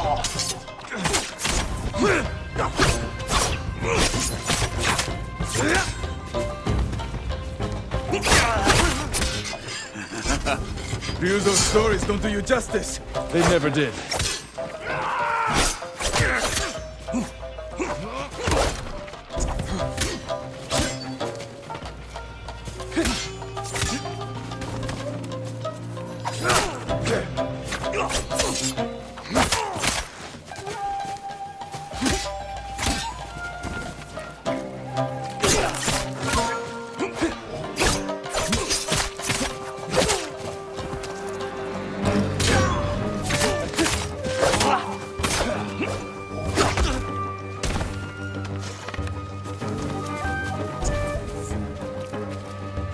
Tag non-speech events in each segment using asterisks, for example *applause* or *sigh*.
*laughs* Views of stories don't do you justice. They never did. No! *laughs*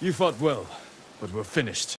You fought well, but we're finished.